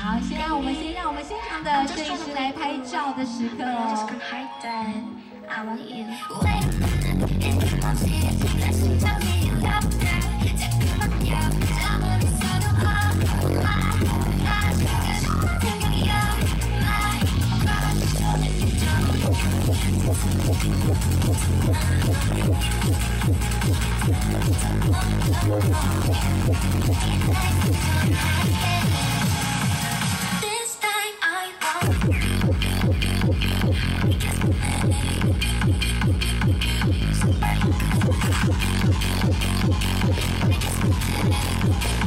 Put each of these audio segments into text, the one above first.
好，先让我们先让我们现场的摄影师来拍照的时刻哦。I want you.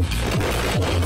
Oh,